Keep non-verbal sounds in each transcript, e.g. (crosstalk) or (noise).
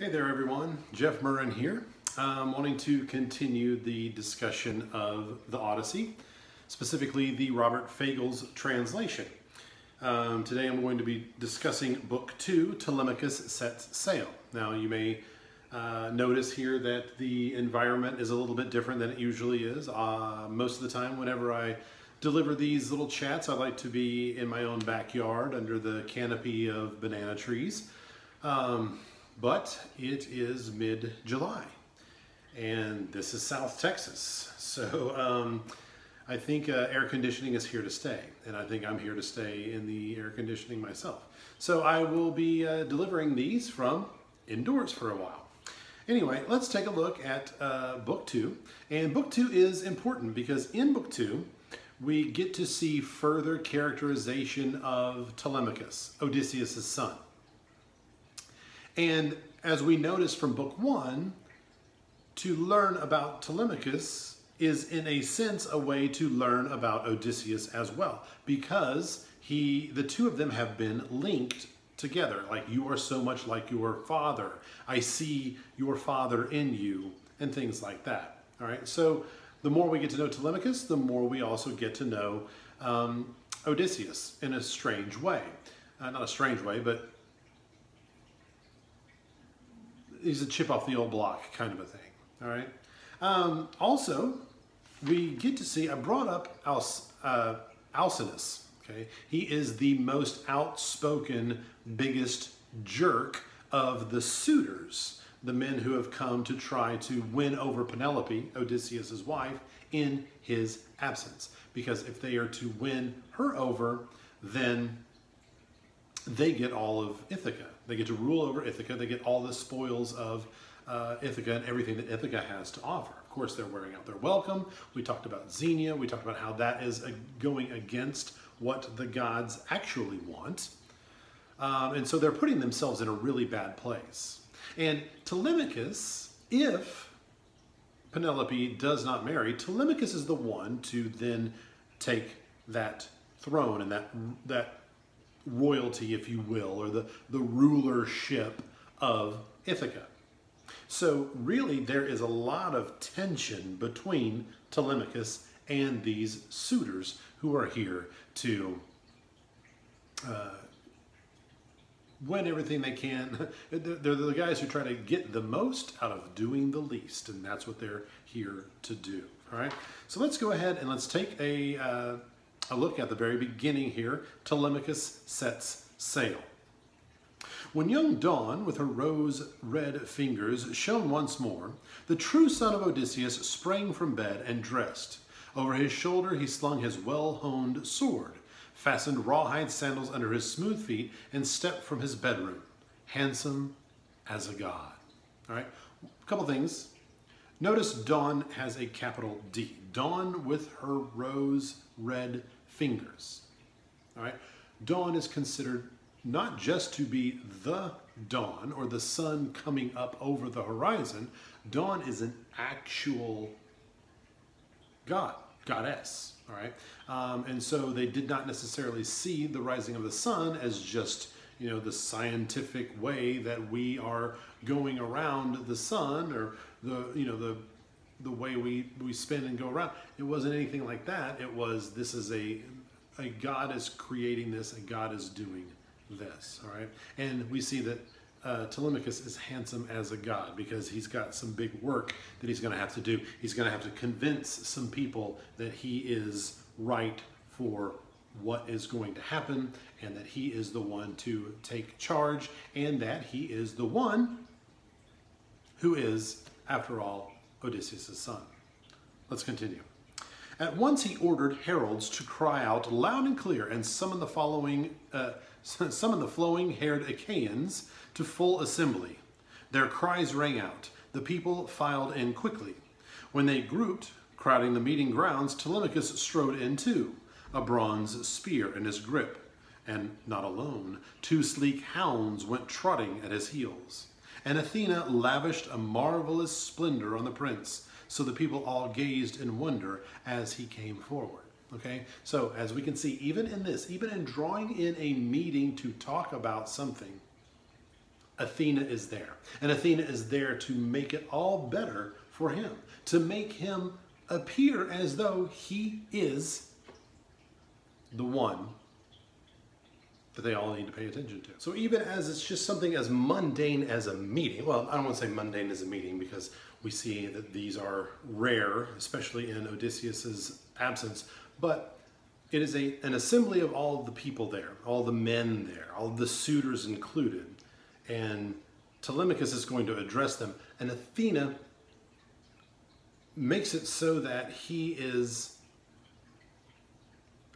Hey there everyone, Jef Murrin here. I'm wanting to continue the discussion of the Odyssey, specifically the Robert Fagles translation. Um, today I'm going to be discussing Book 2, Telemachus Sets Sail. Now you may uh, notice here that the environment is a little bit different than it usually is. Uh, most of the time whenever I deliver these little chats, I like to be in my own backyard under the canopy of banana trees. Um, but it is mid-July and this is South Texas. (laughs) So um, I think uh, air conditioning is here to stay and I think I'm here to stay in the air conditioning myself. So I will be uh, delivering these from indoors for a while. Anyway, let's take a look at uh, book two. And book two is important because in book two, we get to see further characterization of Telemachus, Odysseus' son. And as we notice from book one, to learn about Telemachus is in a sense a way to learn about Odysseus as well because he the two of them have been linked together. Like you are so much like your father. I see your father in you and things like that. All right? So the more we get to know Telemachus the more we also get to know um, Odysseus in a strange way. Uh, not a strange way but he's a chip off the old block kind of a thing all right. Um, also, we get to see, I brought up uh, Alcinous. Okay. He is the most outspoken, biggest jerk of the suitors, the men who have come to try to win over Penelope, Odysseus' wife, in his absence. Because if they are to win her over, then they get all of Ithaca. They get to rule over Ithaca. They get all the spoils of uh, Ithaca and everything that Ithaca has to offer. Of course, they're wearing out their welcome. We talked about Xenia. We talked about how that is going against what the gods actually want. Um, and so they're putting themselves in a really bad place. And Telemachus, if Penelope does not marry, Telemachus is the one to then take that throne and that, that royalty, if you will, or the, the rulership of Ithaca. So really there is a lot of tension between Telemachus and these suitors who are here to uh, win everything they can. (laughs) They're the guys who try to get the most out of doing the least, and that's what they're here to do. All right, so let's go ahead and let's take a, uh, a look at the very beginning here. Telemachus sets sail. When young Dawn, with her rose-red fingers, shone once more, the true son of Odysseus sprang from bed and dressed. Over his shoulder he slung his well-honed sword, fastened rawhide sandals under his smooth feet, and stepped from his bedroom, handsome as a god. All right, a couple things. Notice Dawn has a capital D. Dawn with her rose-red fingers. All right, Dawn is considered not just to be the dawn or the sun coming up over the horizon. Dawn is an actual god, goddess, all right? Um, and so they did not necessarily see the rising of the sun as just, you know, the scientific way that we are going around the sun or the, you know, the, the way we, we spin and go around. It wasn't anything like that. It was, this is a, a God is creating this, a God is doing this, all right? And we see that uh, Telemachus is handsome as a god because he's got some big work that he's going to have to do. He's going to have to convince some people that he is right for what is going to happen and that he is the one to take charge and that he is the one who is, after all, Odysseus' son. Let's continue. At once he ordered heralds to cry out loud and clear and summon the following uh, (laughs) summoned the flowing-haired Achaeans to full assembly. Their cries rang out. The people filed in quickly. When they grouped, crowding the meeting grounds, Telemachus strode in too, a bronze spear in his grip. And not alone, two sleek hounds went trotting at his heels. And Athena lavished a marvelous splendor on the prince, so the people all gazed in wonder as he came forward. Okay, so as we can see, even in this, even in drawing in a meeting to talk about something, Athena is there. And Athena is there to make it all better for him, to make him appear as though he is the one that they all need to pay attention to. So even as it's just something as mundane as a meeting, well, I don't want to say mundane as a meeting because we see that these are rare, especially in Odysseus's absence, but it is a, an assembly of all the people there, all the men there, all the suitors included, and Telemachus is going to address them, and Athena makes it so that he is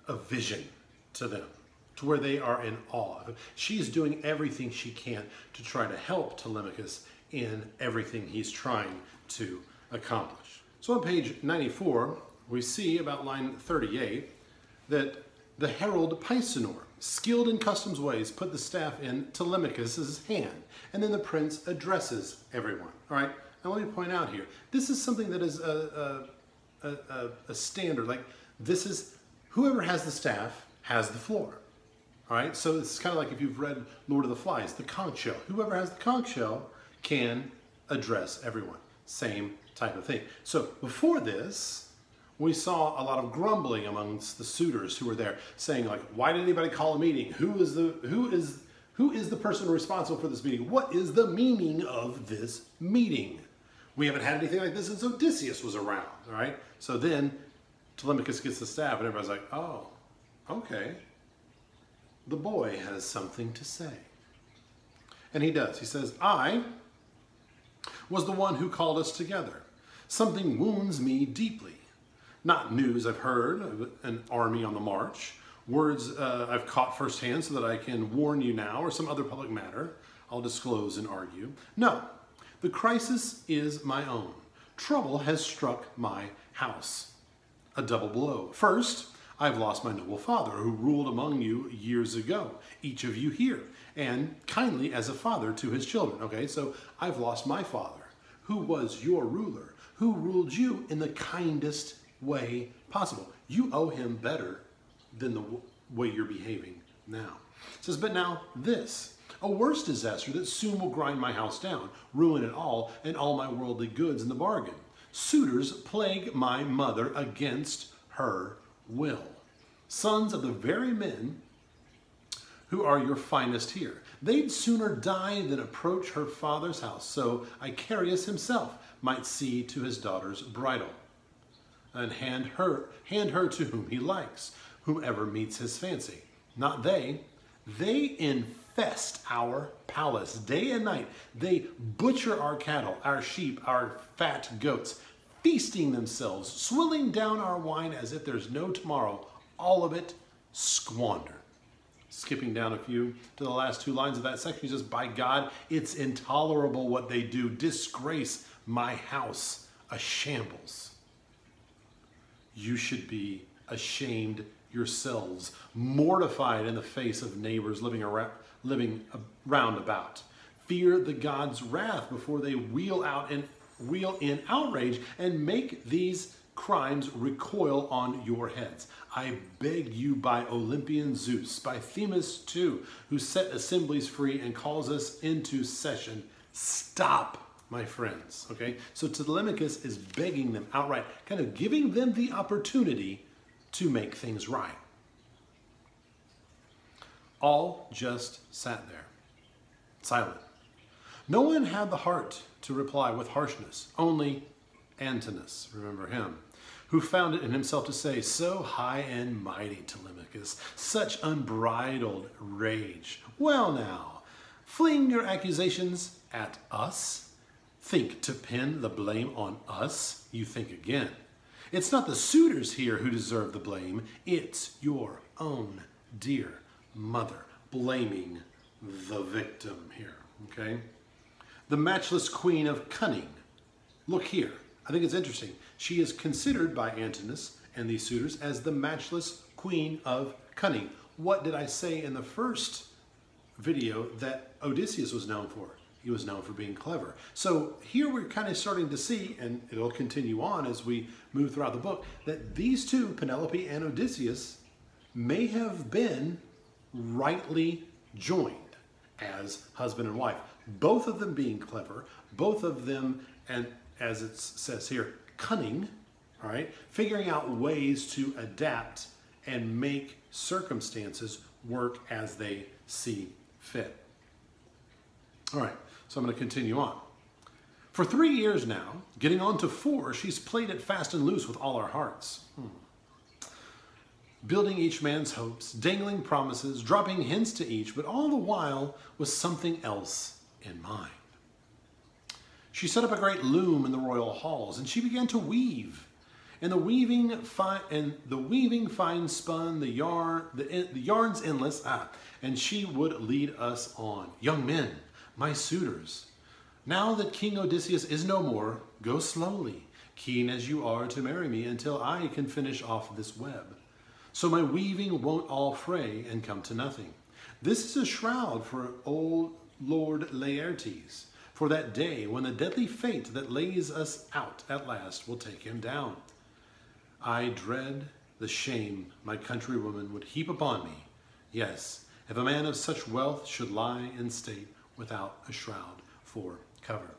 a vision to them, where they are in awe. She's doing everything she can to try to help Telemachus in everything he's trying to accomplish. So on page 94, we see about line 38 that the herald Pisanor, skilled in customs ways, put the staff in Telemachus's hand, and then the prince addresses everyone. All right, now let me point out here, this is something that is a, a, a, a standard, like this is, whoever has the staff has the floor. All right, so it's kind of like if you've read Lord of the Flies, the conch shell. Whoever has the conch shell can address everyone. Same type of thing. So before this, we saw a lot of grumbling amongst the suitors who were there, saying like, "Why did anybody call a meeting? Who is the who is who is the person responsible for this meeting? What is the meaning of this meeting? We haven't had anything like this since Odysseus was around. All right. So then Telemachus gets the staff, and everybody's like, "Oh, okay." The boy has something to say, and he does. He says, "I." was the one who called us together. Something wounds me deeply. Not news I've heard of an army on the march, words uh, I've caught firsthand so that I can warn you now, or some other public matter I'll disclose and argue. No, the crisis is my own. Trouble has struck my house. A double blow. First, I've lost my noble father who ruled among you years ago, each of you here, and kindly as a father to his children. Okay, so I've lost my father who was your ruler, who ruled you in the kindest way possible. You owe him better than the way you're behaving now. It says, but now this, a worse disaster that soon will grind my house down, ruin it all, and all my worldly goods in the bargain. Suitors plague my mother against her will. Sons of the very men who are your finest here. They'd sooner die than approach her father's house, so Icarius himself might see to his daughter's bridal, and hand her, hand her to whom he likes, whomever meets his fancy. Not they. They infest our palace day and night. They butcher our cattle, our sheep, our fat goats, feasting themselves, swilling down our wine as if there's no tomorrow, all of it squandered skipping down a few to the last two lines of that section, he says, By God, it's intolerable what they do. Disgrace my house, a shambles. You should be ashamed yourselves, mortified in the face of neighbors living around, living round about. Fear the God's wrath before they wheel out and wheel in outrage and make these crimes recoil on your heads. I beg you by Olympian Zeus, by Themis too, who set assemblies free and calls us into session, stop, my friends. Okay, so Telemachus is begging them outright, kind of giving them the opportunity to make things right. All just sat there, silent. No one had the heart to reply with harshness, only Antinous, remember him, who found it in himself to say, So high and mighty, Telemachus, such unbridled rage. Well now, fling your accusations at us? Think to pin the blame on us? You think again. It's not the suitors here who deserve the blame, it's your own dear mother blaming the victim here, okay? The matchless queen of cunning. Look here, I think it's interesting. She is considered by Antinous and these suitors as the matchless queen of cunning. What did I say in the first video that Odysseus was known for? He was known for being clever. So here we're kind of starting to see, and it'll continue on as we move throughout the book, that these two, Penelope and Odysseus, may have been rightly joined as husband and wife. Both of them being clever, both of them, and as it says here, cunning, all right, figuring out ways to adapt and make circumstances work as they see fit. All right, so I'm going to continue on. For three years now, getting on to four, she's played it fast and loose with all our hearts. Hmm. Building each man's hopes, dangling promises, dropping hints to each, but all the while with something else in mind. She set up a great loom in the royal halls, and she began to weave. And the weaving fine, and the weaving fine spun the yarn, the, the yarn's endless. Ah, and she would lead us on, young men, my suitors. Now that King Odysseus is no more, go slowly, keen as you are to marry me, until I can finish off this web. So my weaving won't all fray and come to nothing. This is a shroud for old Lord Laertes, for that day when the deadly fate that lays us out at last will take him down. I dread the shame my countrywoman would heap upon me. Yes, if a man of such wealth should lie in state without a shroud for cover.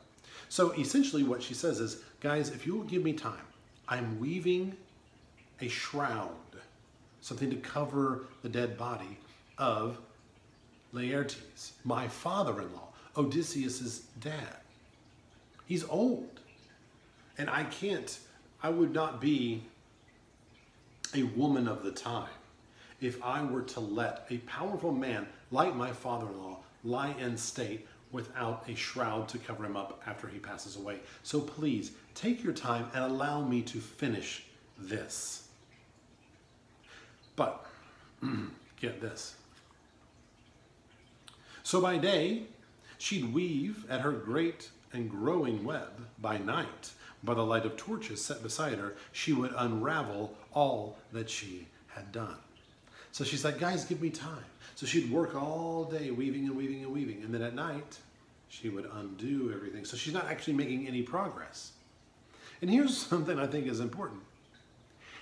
So essentially what she says is, guys, if you will give me time, I'm weaving a shroud, something to cover the dead body of Laertes, my father-in-law, Odysseus's dad. He's old. And I can't, I would not be a woman of the time if I were to let a powerful man like my father-in-law lie in state without a shroud to cover him up after he passes away. So please, take your time and allow me to finish this. But, (clears throat) get this. So by day, she'd weave at her great and growing web. By night, by the light of torches set beside her, she would unravel all that she had done. So she's like, guys, give me time. So she'd work all day weaving and weaving and weaving. And then at night, she would undo everything. So she's not actually making any progress. And here's (laughs) something I think is important.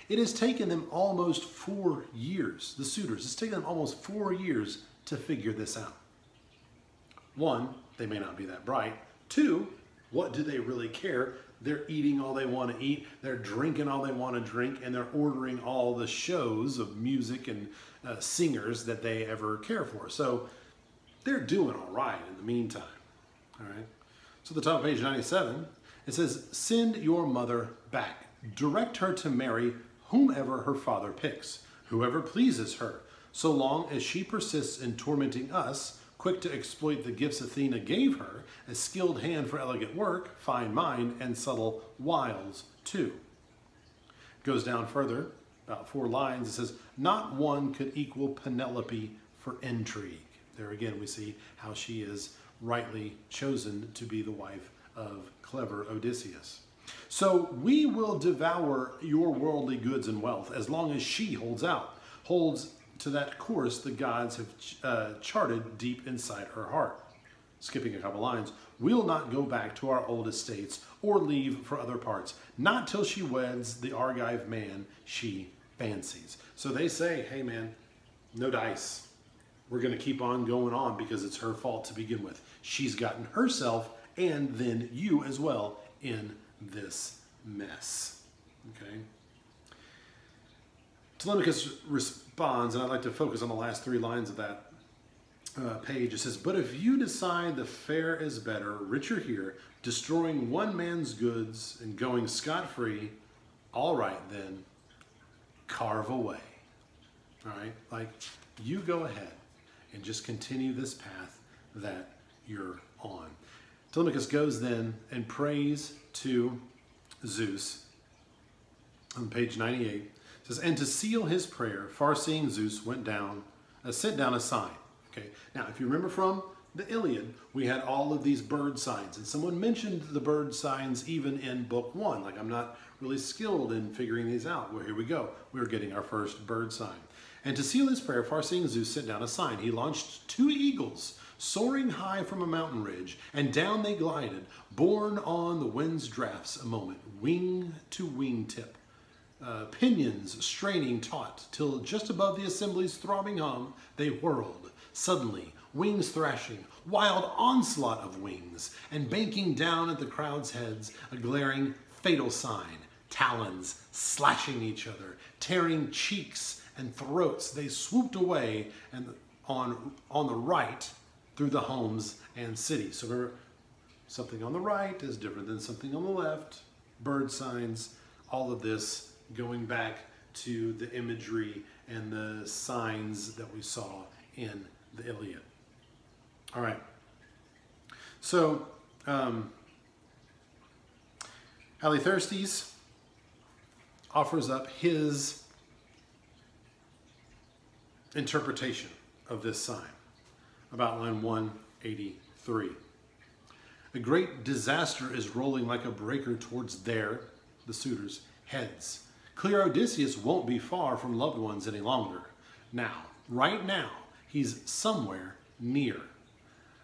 It has taken them almost four years, the suitors, it's taken them almost four years to figure this out. One, they may not be that bright. Two, what do they really care? They're eating all they want to eat, they're drinking all they want to drink, and they're ordering all the shows of music and uh, singers that they ever care for. So they're doing all right in the meantime. All right. So the top of page 97, it says, send your mother back. Direct her to marry whomever her father picks, whoever pleases her, so long as she persists in tormenting us, quick to exploit the gifts Athena gave her, a skilled hand for elegant work, fine mind, and subtle wiles too. Goes down further, about four lines, it says, not one could equal Penelope for intrigue. There again, we see how she is rightly chosen to be the wife of clever Odysseus. So we will devour your worldly goods and wealth as long as she holds out, holds to that course the gods have uh, charted deep inside her heart. Skipping a couple lines, we'll not go back to our old estates or leave for other parts, not till she weds the Argive man she fancies. So they say, hey man, no dice. We're going to keep on going on because it's her fault to begin with. She's gotten herself and then you as well in this mess. Okay? Telemachus responds, and I'd like to focus on the last three lines of that uh, page. It says, But if you decide the fare is better, richer here, destroying one man's goods and going scot free, all right then, carve away. All right? Like, you go ahead and just continue this path that you're on. Telemachus goes then and prays to Zeus on page 98. It says, And to seal his prayer, far-seeing Zeus went down, uh, sent down a sign. Okay, now if you remember from the Iliad, we had all of these bird signs, and someone mentioned the bird signs even in book one. Like, I'm not really skilled in figuring these out. Well, here we go. We're getting our first bird sign. And to seal his prayer, far-seeing Zeus sent down a sign. He launched two eagles soaring high from a mountain ridge, and down they glided, borne on the wind's drafts a moment, wing to wing tip. Uh, pinions straining taut, till just above the assembly's throbbing hum, they whirled. Suddenly, wings thrashing, wild onslaught of wings, and banking down at the crowd's heads, a glaring fatal sign, talons slashing each other, tearing cheeks and throats. They swooped away and on, on the right through the homes and cities. So remember, something on the right is different than something on the left. Bird signs, all of this going back to the imagery and the signs that we saw in the Iliad. All right. So, um, Halitherses offers up his interpretation of this sign about line 183. A great disaster is rolling like a breaker towards their, the suitors, heads. Clear Odysseus won't be far from loved ones any longer. Now, right now, he's somewhere near.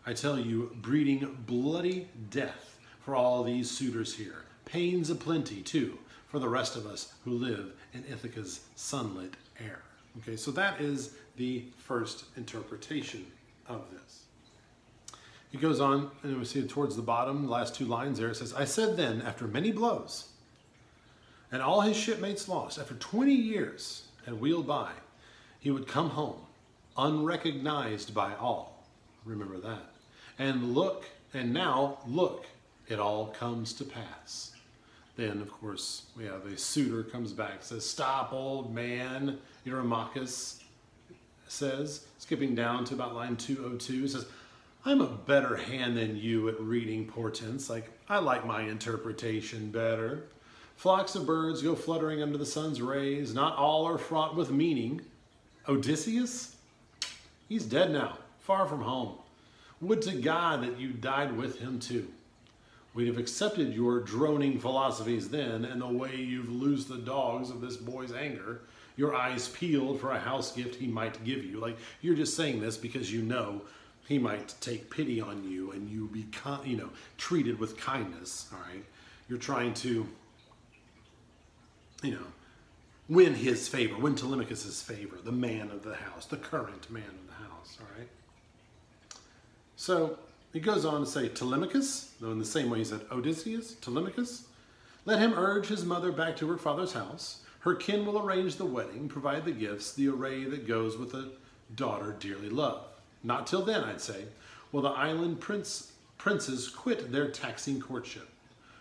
I tell you, breeding bloody death for all these suitors here. Pains aplenty, too, for the rest of us who live in Ithaca's sunlit air. Okay, so that is the first interpretation of this. He goes on, and we see towards the bottom, the last two lines there, it says, I said then, after many blows, and all his shipmates lost, after 20 years had wheeled by, he would come home, unrecognized by all. Remember that. And look, and now look, it all comes to pass. Then, of course, we have a suitor comes back, says, Stop, old man, Eurymachus says, skipping down to about line 202, says, I'm a better hand than you at reading portents. Like, I like my interpretation better. Flocks of birds go fluttering under the sun's rays. Not all are fraught with meaning. Odysseus? He's dead now, far from home. Would to God that you died with him too. We'd have accepted your droning philosophies then, and the way you've loosed the dogs of this boy's anger, your eyes peeled for a house gift he might give you. Like, you're just saying this because you know he might take pity on you and you be, you know, treated with kindness, all right? You're trying to, you know, win his favor, win Telemachus's favor, the man of the house, the current man of the house, all right? So he goes on to say, Telemachus, though in the same way he said Odysseus, Telemachus, let him urge his mother back to her father's house. Her kin will arrange the wedding, provide the gifts, the array that goes with a daughter dearly loved. Not till then, I'd say, will the island prince, princes quit their taxing courtship.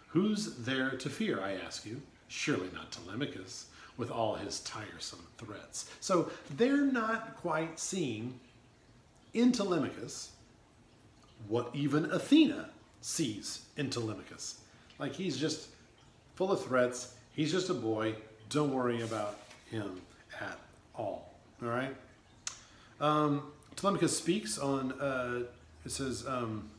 Who's there to fear, I ask you? Surely not Telemachus, with all his tiresome threats. So they're not quite seeing in Telemachus what even Athena sees in Telemachus. Like he's just full of threats. He's just a boy. Don't worry about him at all. All right. Um, Telemachus speaks on. Uh, it says um,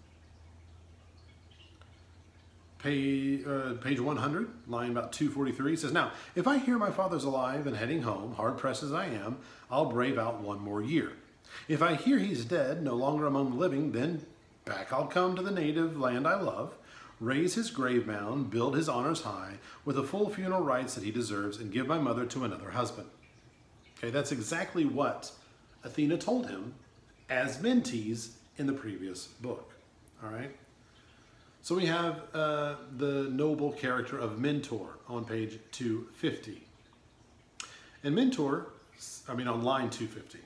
page uh, page 100, line about 243. says, "Now, if I hear my father's alive and heading home, hard pressed as I am, I'll brave out one more year. If I hear he's dead, no longer among the living, then Back I'll come to the native land I love, raise his grave mound, build his honors high, with the full funeral rites that he deserves, and give my mother to another husband. Okay, that's exactly what Athena told him as Mentes in the previous book. All right? So we have uh, the noble character of Mentor on page 250. And Mentor, I mean on line 250.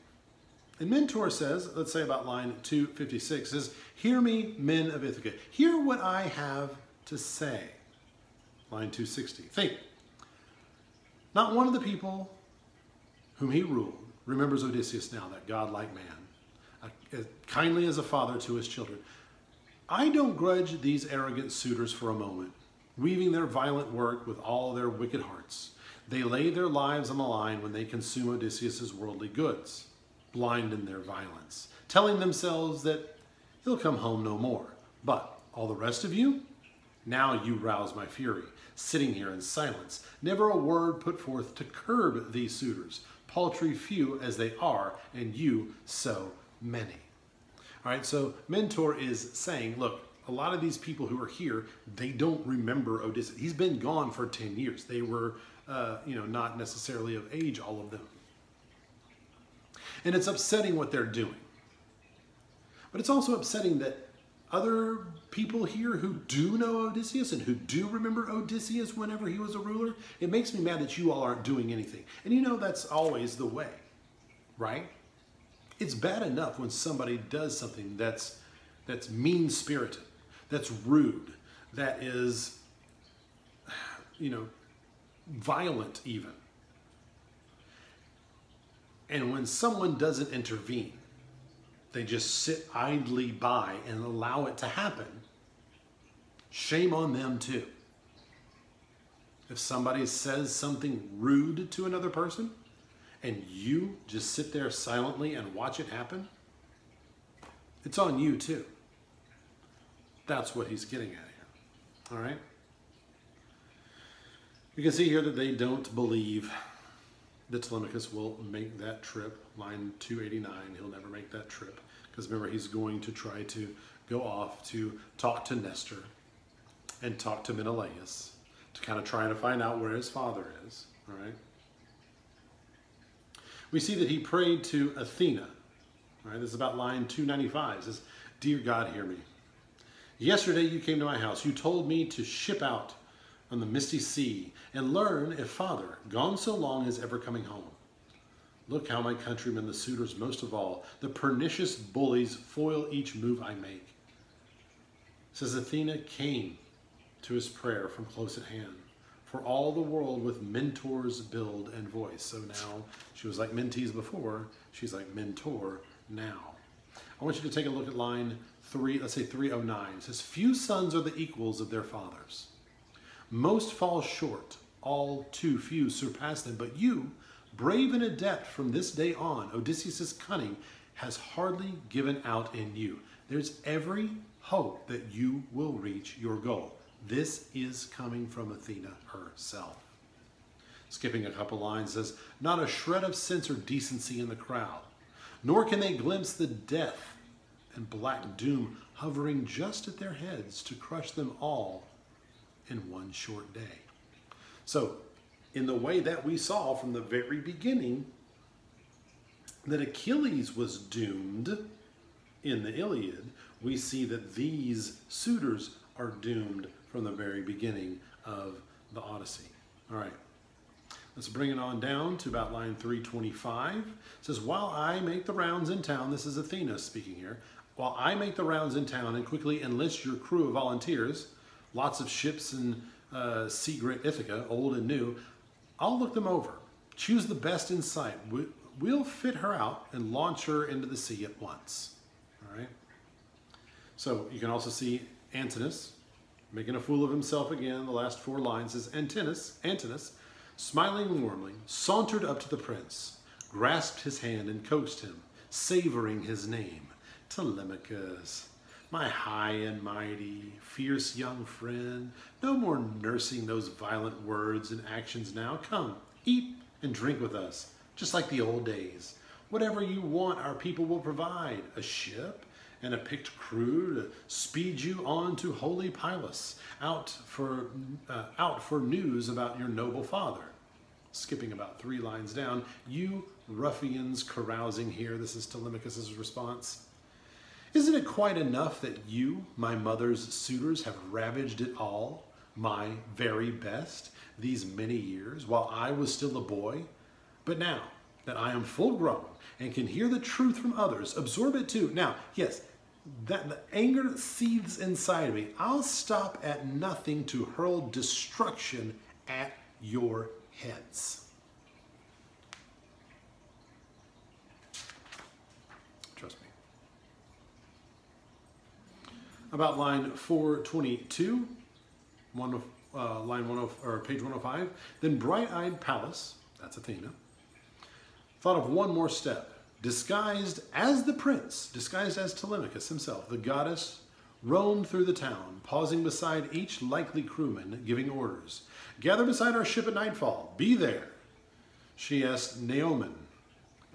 And Mentor says, let's say about line 256, says, Hear me, men of Ithaca. Hear what I have to say. Line 260. Think. Not one of the people whom he ruled remembers Odysseus now, that godlike man, kindly as a father to his children. I don't grudge these arrogant suitors for a moment, weaving their violent work with all their wicked hearts. They lay their lives on the line when they consume Odysseus's worldly goods blind in their violence, telling themselves that he'll come home no more. But all the rest of you, now you rouse my fury, sitting here in silence, never a word put forth to curb these suitors, paltry few as they are, and you so many. All right, so Mentor is saying, look, a lot of these people who are here, they don't remember Odysseus. He's been gone for 10 years. They were, uh, you know, not necessarily of age, all of them. And it's upsetting what they're doing. But it's also upsetting that other people here who do know Odysseus and who do remember Odysseus whenever he was a ruler, it makes me mad that you all aren't doing anything. And you know that's always the way, right? It's bad enough when somebody does something that's that's mean-spirited, that's rude, that is you know, violent even. And when someone doesn't intervene, they just sit idly by and allow it to happen, shame on them too. If somebody says something rude to another person and you just sit there silently and watch it happen, it's on you too. That's what he's getting at here. All right? You can see here that they don't believe that Telemachus will make that trip, line 289. He'll never make that trip because remember, he's going to try to go off to talk to Nestor and talk to Menelaus to kind of try to find out where his father is. All right. We see that he prayed to Athena. Right, this is about line 295. It says, Dear God, hear me. Yesterday you came to my house. You told me to ship out on the misty sea and learn if father, gone so long, is ever coming home. Look how my countrymen, the suitors most of all, the pernicious bullies foil each move I make. Says Athena came to his prayer from close at hand. For all the world with Mentor's build and voice. So now she was like Mentes before, she's like mentor now. I want you to take a look at line three, let's say 309. It says, Few sons are the equals of their fathers. Most fall short, all too few surpass them, but you, brave and adept from this day on, Odysseus' cunning has hardly given out in you. There's every hope that you will reach your goal. This is coming from Athena herself. Skipping a couple lines says, Not a shred of sense or decency in the crowd, nor can they glimpse the death and black doom hovering just at their heads to crush them all in one short day. So, in the way that we saw from the very beginning, that Achilles was doomed in the Iliad, we see that these suitors are doomed from the very beginning of the Odyssey. All right. Let's bring it on down to about line 325. It says, While I make the rounds in town, this is Athena speaking here, while I make the rounds in town and quickly enlist your crew of volunteers, lots of ships in uh, sea grit Ithaca, old and new. I'll look them over, choose the best in sight. We'll fit her out and launch her into the sea at once. All right. So you can also see Antinous making a fool of himself again. The last four lines is Antinous, Antinous, smiling warmly, sauntered up to the prince, grasped his hand and coaxed him, savoring his name, Telemachus my high and mighty, fierce young friend, no more nursing those violent words and actions now. Come, eat and drink with us, just like the old days. Whatever you want, our people will provide. A ship and a picked crew to speed you on to holy Pylos, out for, uh, out for news about your noble father. Skipping about three lines down, you ruffians carousing here. This is Telemachus's response. Isn't it quite enough that you, my mother's suitors, have ravaged it all, my very best, these many years, while I was still a boy? But now that I am full grown and can hear the truth from others, absorb it too. Now, yes, that the anger seethes inside me. I'll stop at nothing to hurl destruction at your heads. Trust me. About line 422, one of, uh, line 10, or page 105. Then bright-eyed Pallas, that's Athena, thought of one more step. Disguised as the prince, disguised as Telemachus himself, the goddess roamed through the town, pausing beside each likely crewman, giving orders. Gather beside our ship at nightfall. Be there. She asked Noemon,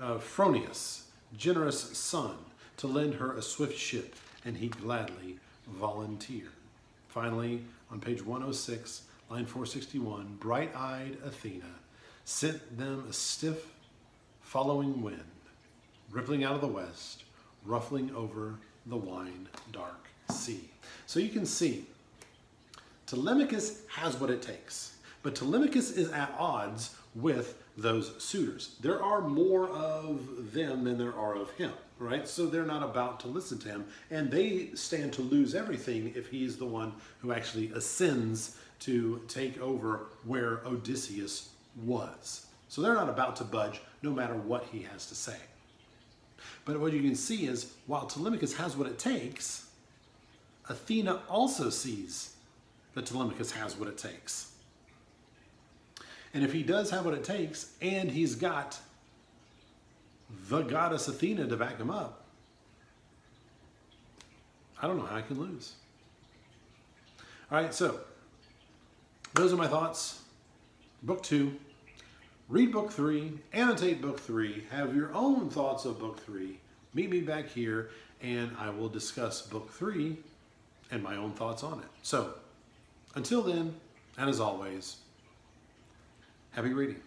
uh, Phronius, generous son, to lend her a swift ship, and he gladly volunteered. Finally, on page 106, line 461, bright-eyed Athena sent them a stiff following wind, rippling out of the west, ruffling over the wine dark sea. So you can see Telemachus has what it takes, but Telemachus is at odds with those suitors. There are more of them than there are of him, right? So they're not about to listen to him, and they stand to lose everything if he's the one who actually ascends to take over where Odysseus was. So they're not about to budge no matter what he has to say. But what you can see is while Telemachus has what it takes, Athena also sees that Telemachus has what it takes. And if he does have what it takes, and he's got the goddess Athena to back him up, I don't know how I can lose. All right, so those are my thoughts. Book two. Read book three, annotate book three, have your own thoughts of book three. Meet me back here, and I will discuss book three and my own thoughts on it. So, until then, and as always, happy reading.